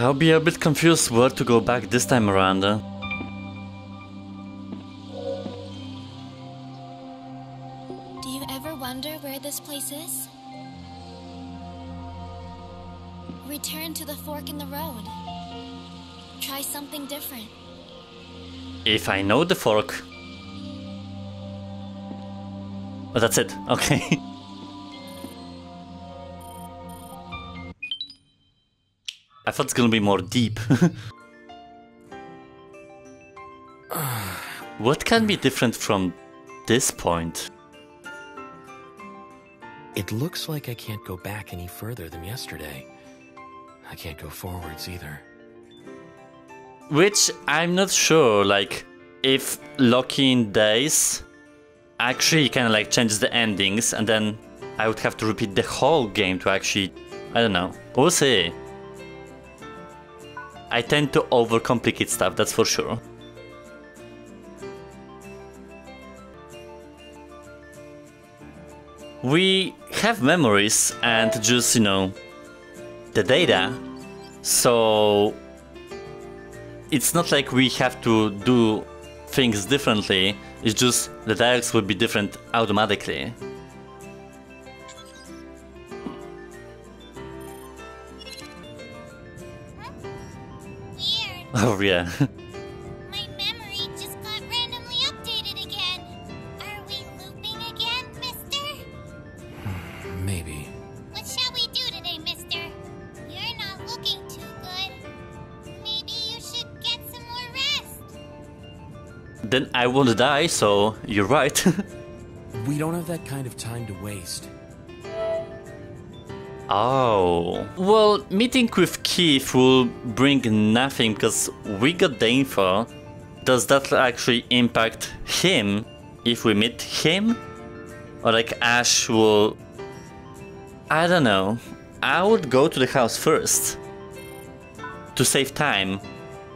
I'll be a bit confused where to go back this time around. Do you ever wonder where this place is? Return to the fork in the road. Try something different. If I know the fork. Oh, that's it. Okay. I thought it's gonna be more deep. what can be different from this point? It looks like I can't go back any further than yesterday. I can't go forwards either. Which I'm not sure, like, if locking days actually kind of like changes the endings, and then I would have to repeat the whole game to actually. I don't know. We'll see. I tend to overcomplicate stuff, that's for sure. We have memories and just, you know, the data, so it's not like we have to do things differently, it's just the dialogues will be different automatically. Oh yeah. My memory just got randomly updated again. Are we looping again, mister? Maybe. What shall we do today, mister? You're not looking too good. Maybe you should get some more rest. then I won't die, so you're right. We don't have that kind of time to waste. Oh. Well, meeting with Keith will bring nothing because we got the info. Does that actually impact him if we meet him? Or like Ash will. I don't know. I would go to the house first. To save time.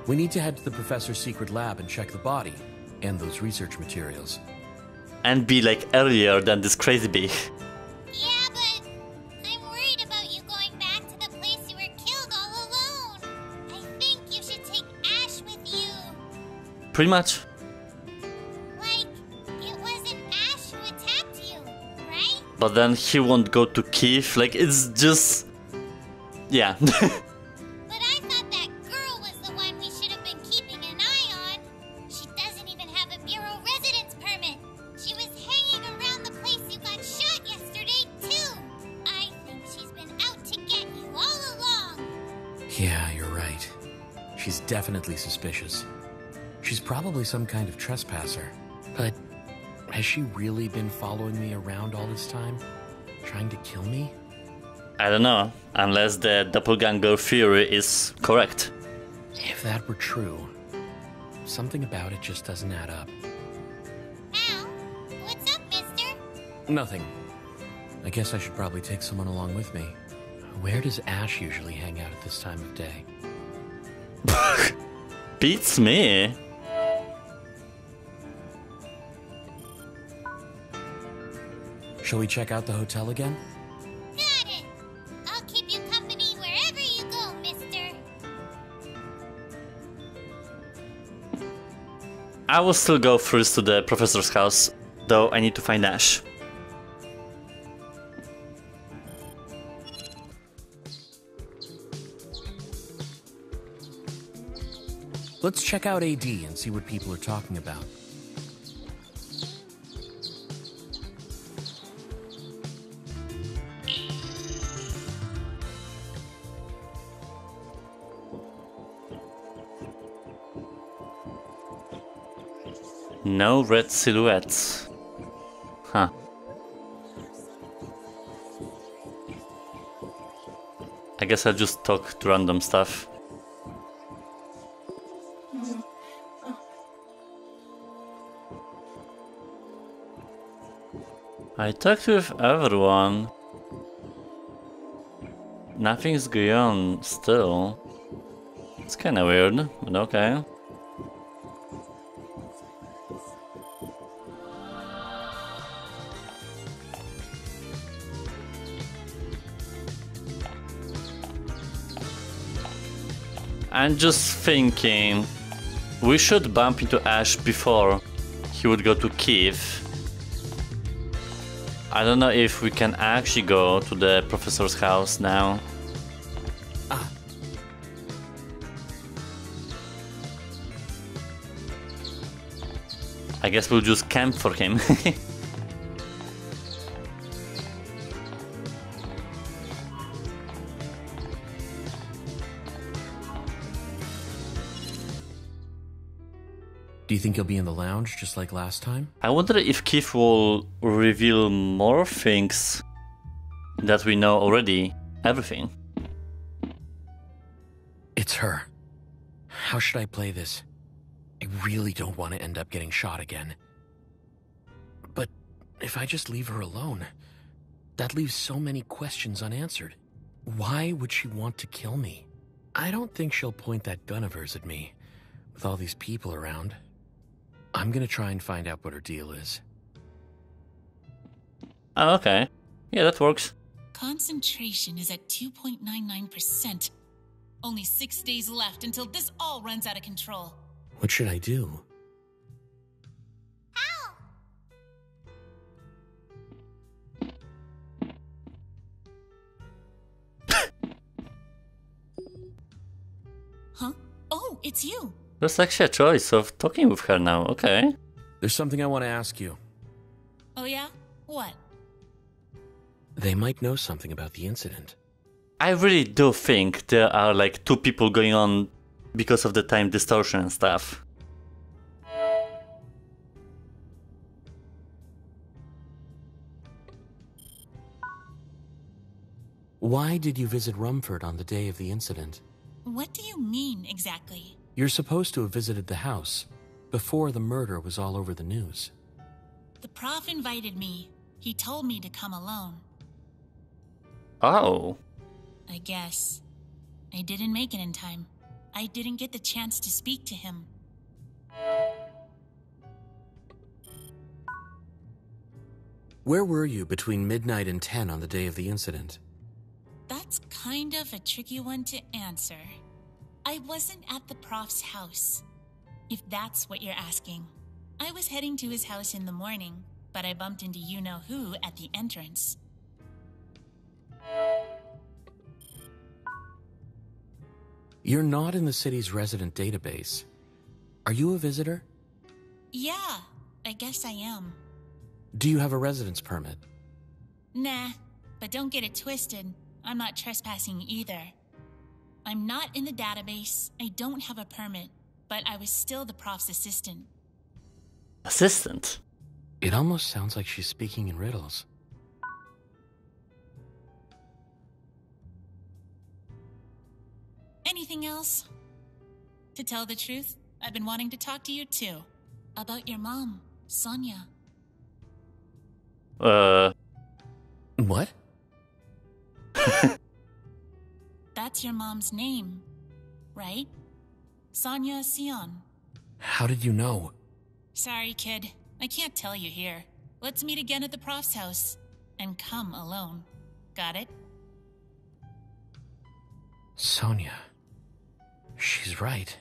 We need to head to the professor's secret lab and check the body and those research materials. And be like earlier than this crazy bee. Pretty much. Like, it wasn't Ash who attacked you, right? But then he won't go to Keith. Like, it's just. Yeah. But I thought that girl was the one we should have been keeping an eye on. She doesn't even have a bureau residence permit. She was hanging around the place you got shot yesterday, too. I think she's been out to get you all along. Yeah, you're right. She's definitely suspicious. She's probably some kind of trespasser. But has she really been following me around all this time? Trying to kill me? I don't know. Unless the doppelganger theory is correct. If that were true, something about it just doesn't add up. Al, what's up, mister? Nothing. I guess I should probably take someone along with me. Where does Ash usually hang out at this time of day? Beats me. Shall we check out the hotel again? Got it. I'll keep you company wherever you go, mister. I will still go first to the professor's house, though I need to find Ash. Let's check out AD and see what people are talking about. No red silhouettes. Huh. I guess I'll just talk to random stuff. I talked with everyone. Nothing's going on still. It's kinda weird, but okay. I'm just thinking we should bump into Ash before he would go to Keith. I don't know if we can actually go to the professor's house now. Ah. I guess we'll just camp for him. think he'll be in the lounge just like last time? I wonder if Keith will reveal more things that we know already. Everything. It's her. How should I play this? I really don't want to end up getting shot again. But if I just leave her alone, that leaves so many questions unanswered. Why would she want to kill me? I don't think she'll point that gun of hers at me, with all these people around. I'm gonna try and find out what her deal is. Oh, okay. Yeah, that works. Concentration is at 2.99%. Only six days left until this all runs out of control. What should I do? Ow! Huh? Oh, it's you. There's actually a choice of talking with her now. Okay. There's something I want to ask you. Oh, yeah? What? They might know something about the incident. I really do think there are like two people going on because of the time distortion and stuff. Why did you visit Rumford on the day of the incident? What do you mean exactly? You're supposed to have visited the house before the murder was all over the news. The prof invited me. He told me to come alone. Oh. I guess. I didn't make it in time. I didn't get the chance to speak to him. Where were you between midnight and 10 on the day of the incident? That's kind of a tricky one to answer. I wasn't at the prof's house, if that's what you're asking. I was heading to his house in the morning, but I bumped into you know who at the entrance. You're not in the city's resident database. Are you a visitor? Yeah, I guess I am. Do you have a residence permit? Nah, but don't get it twisted. I'm not trespassing either. I'm not in the database, I don't have a permit, but I was still the prof's assistant. Assistant? It almost sounds like she's speaking in riddles. Anything else? To tell the truth, I've been wanting to talk to you too. About your mom, Sonia. Uh, What? That's your mom's name, right? Sonia Scion. How did you know? Sorry, kid. I can't tell you here. Let's meet again at the prof's house. And come alone. Got it? Sonia. She's right.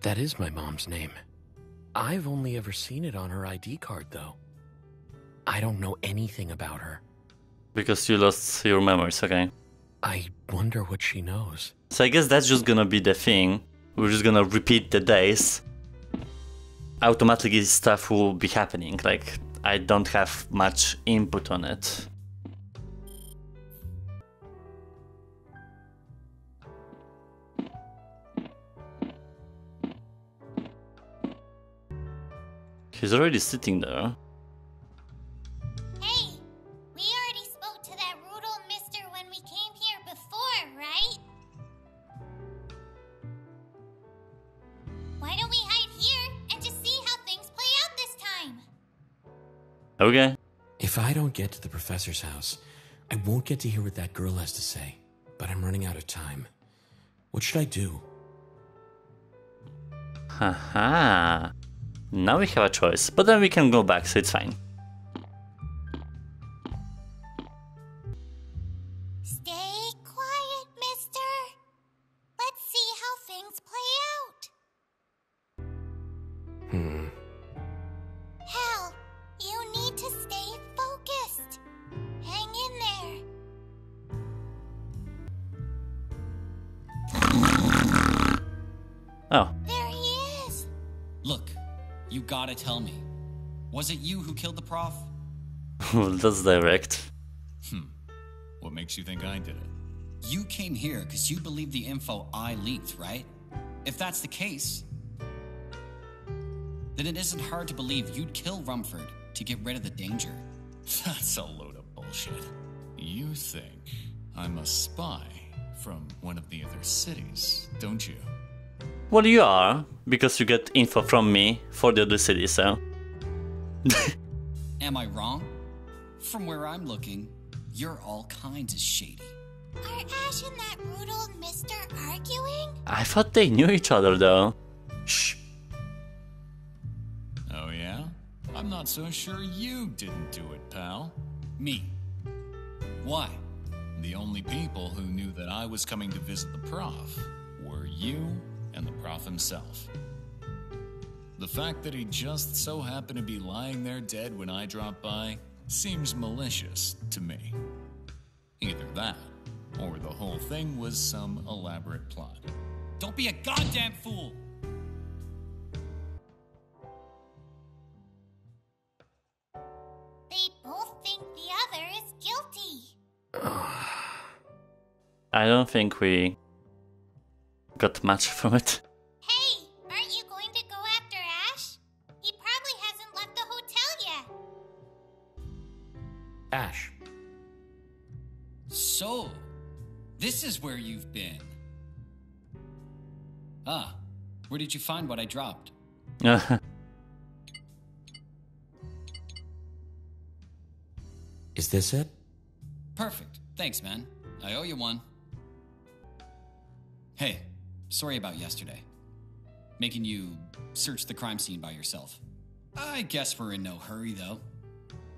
That is my mom's name. I've only ever seen it on her ID card, though. I don't know anything about her. because you lost your memories, okay. I wonder what she knows. So I guess that's just gonna be the thing. We're just gonna repeat the days. Automatically stuff will be happening. Like I don't have much input on it. He's already sitting there. Okay. If I don't get to the professor's house, I won't get to hear what that girl has to say. But I'm running out of time. What should I do? Haha. Now we have a choice, but then we can go back, so it's fine. Oh, There he is. Look, you gotta tell me. Was it you who killed the prof? well, that's direct. Hmm. What makes you think I did it? You came here because you believe the info I leaked, right? If that's the case, then it isn't hard to believe you'd kill Rumford to get rid of the danger. That's a load of bullshit. You think I'm a spy from one of the other cities, don't you? Well, you are, because you get info from me for the other city, so. Am I wrong? From where I'm looking, you're all kinds of shady. Are Ash and that rude old mister arguing? I thought they knew each other though. Shh. Oh, yeah? I'm not so sure you didn't do it, pal. Me. Why? The only people who knew that I was coming to visit the prof were you and the prof himself. The fact that he just so happened to be lying there dead when I dropped by seems malicious to me. Either that, or the whole thing was some elaborate plot. Don't be a goddamn fool! They both think the other is guilty. I don't think we got much from it. Hey, aren't you going to go after Ash? He probably hasn't left the hotel yet. Ash. So, this is where you've been. Ah, where did you find what I dropped? Is this it? Perfect. Thanks, man. I owe you one. Hey, sorry about yesterday. Making you search the crime scene by yourself. I guess we're in no hurry, though.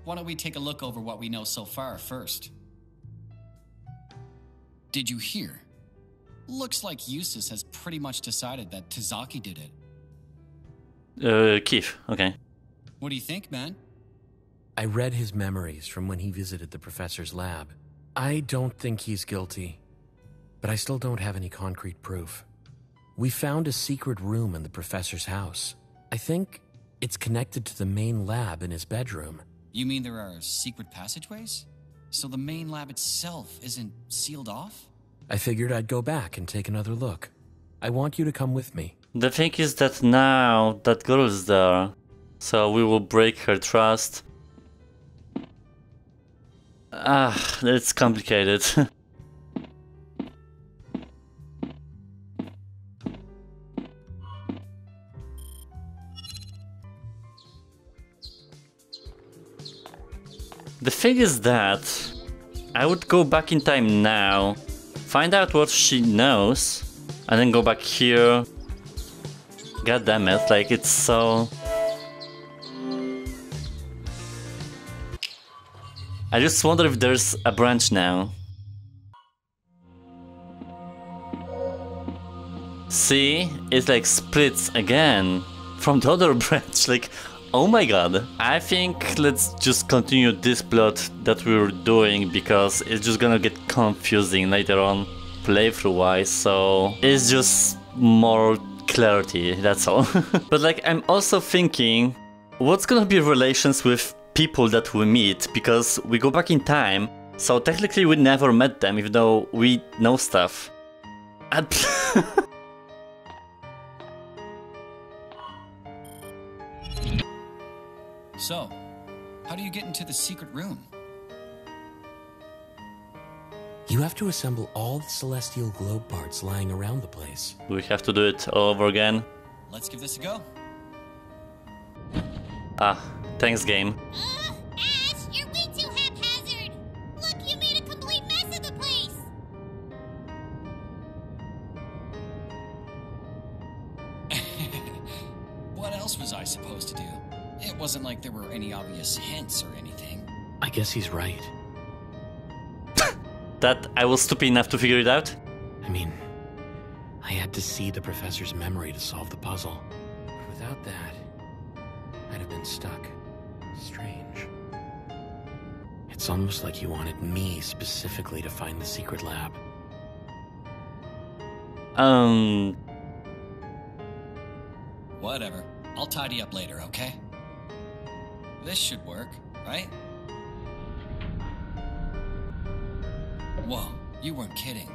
Why don't we take a look over what we know so far first? Did you hear? Looks like Eustace has pretty much decided that Tazaki did it. uh, Keith, okay. What do you think, man? I read his memories from when he visited the professor's lab. I don't think he's guilty, but I still don't have any concrete proof. We found a secret room in the professor's house. I think it's connected to the main lab in his bedroom. You mean there are secret passageways? So the main lab itself isn't sealed off? I figured I'd go back and take another look. I want you to come with me. The thing is that now that girl is there, so we will break her trust. Ah, it's complicated. thing is that I would go back in time now, find out what she knows, and then go back here. God damn it, like it's so. I just wonder if there's a branch now. See, it like splits again from the other branch. Like, oh my god. I think let's just continue this plot that we were doing because it's just gonna get confusing later on playthrough wise. So it's just more clarity, that's all. but like, I'm also thinking what's gonna be relations with people that we meet because we go back in time. So technically, we never met them, even though we know stuff. So, how do you get into the secret room? You have to assemble all the celestial globe parts lying around the place. we have to do it all over again. Let's give this a go. Ah, thanks, game. any obvious hints or anything. I guess he's right. that I was stupid enough to figure it out? I mean, I had to see the professor's memory to solve the puzzle. Without that, I'd have been stuck. Strange. It's almost like you wanted me specifically to find the secret lab. Um. Whatever. I'll tidy up later, okay? this should work, right? Whoa, you weren't kidding.